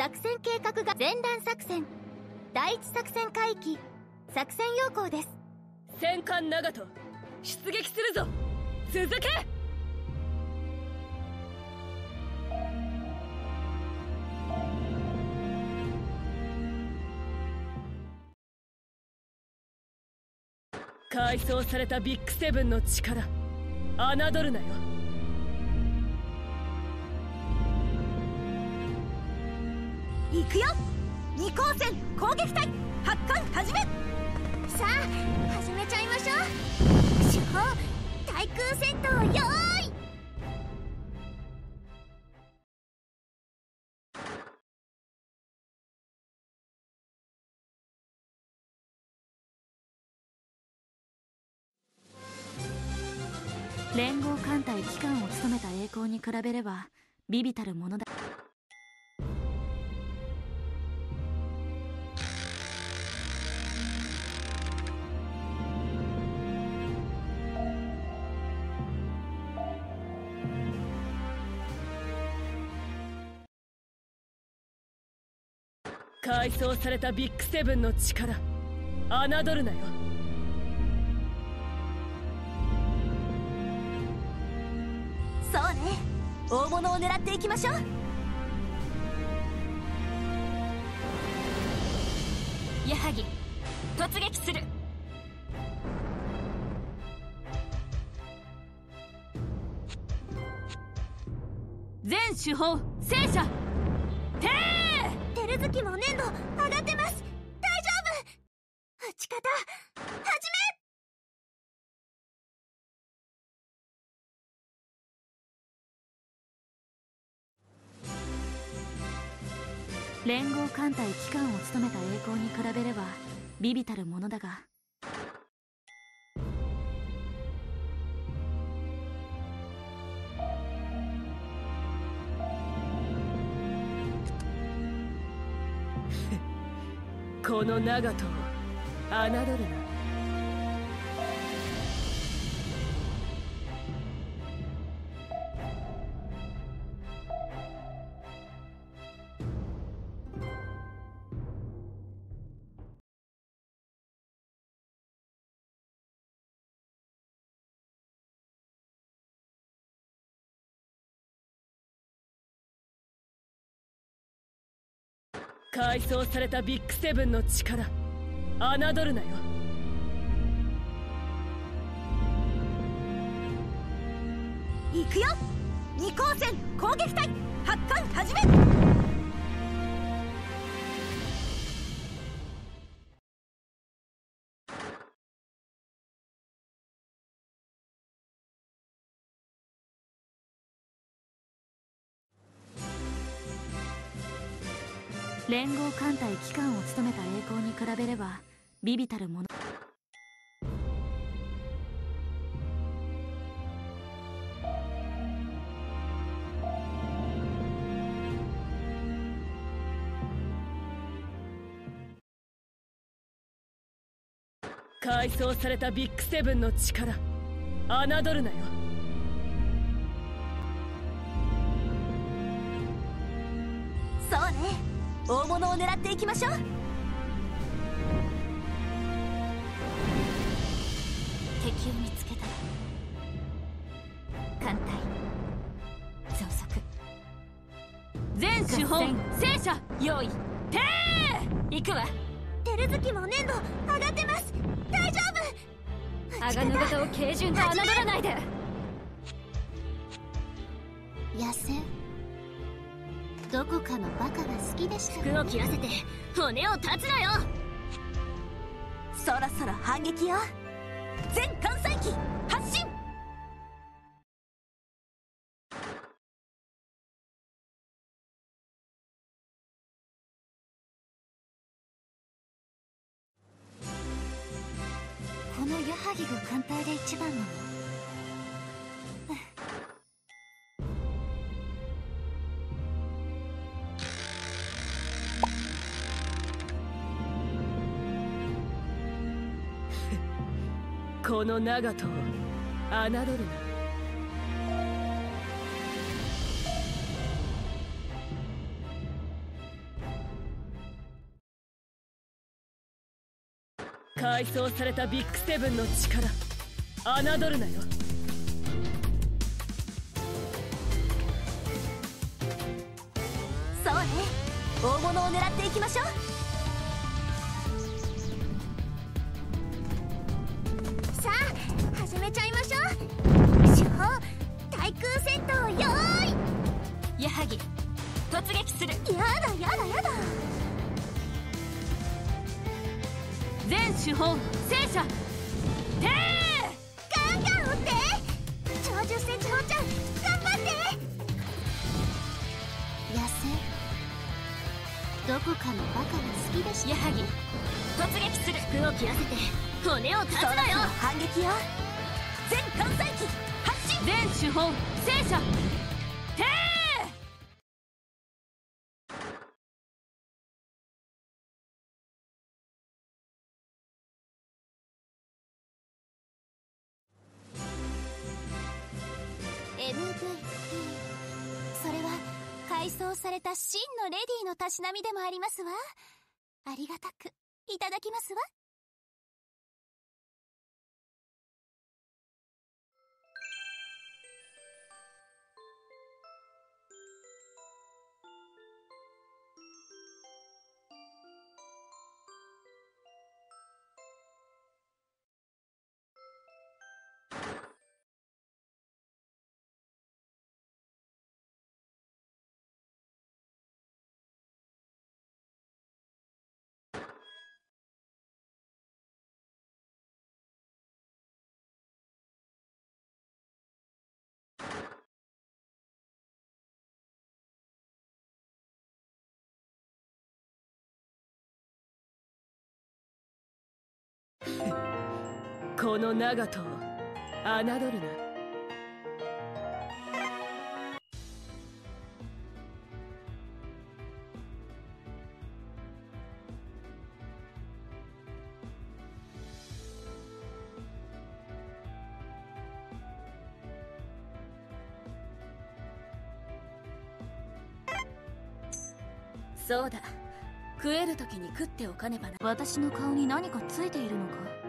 作戦計画が前段作戦。第一作戦海域作戦要項です。戦艦長門出撃するぞ。続け。改装されたビッグセブンの力侮るなよ。行くよ。二光線攻撃隊発艦始め。さあ始めちゃいましょう。主砲対空戦闘よーい連合艦隊機関を務めた栄光に比べれば微々たるものだ改装されたビッグセブンの力。侮るなよ。そうね。大物を狙っていきましょう。矢作突撃する。全手法戦車て月も粘土上がってます。大丈夫。打ち方。始め。連合艦隊機関を務めた栄光に比べればビビたるものだがこの長門を侮るな。改装されたビッグセブンの力。侮るなよ。行くよ。二光線攻撃隊発艦始め。連合艦隊機関を務めた栄光に比べれば微々たるもの。改装されたビッグセブンの力侮るなよ。そうね大物を狙っていきましょう。敵を見つけた。ら艦隊。増速全手法戦車用意。てー。行くわ。テレズキも粘土上がってます。大丈夫。鋼型を軽順と侮らないで。野戦どこかのバカが好きでした服を切らせて骨を断つなよ！そろそろ反撃よ！全艦載機発進！この矢作が艦隊で一番なの？この長門を侮るな。改装されたビッグセブンの力侮るなよ。そうね。大物を狙っていきましょう。い矢作突撃する。やだやだやだ。全手法戦車。てガンガン撃って。超10センチ砲ちゃん頑張って。野生。どこかのバカが好きでし。矢作突撃する。服を切らせて。骨を断つそろなよ反撃よ。全艦載機。発進。全手法。戦車改装された真のレディーのたしなみでもありますわ。ありがたくいただきますわ。この長門を侮るな。そうだ。食える時に食っておかねばな。私の顔に何かついているのか？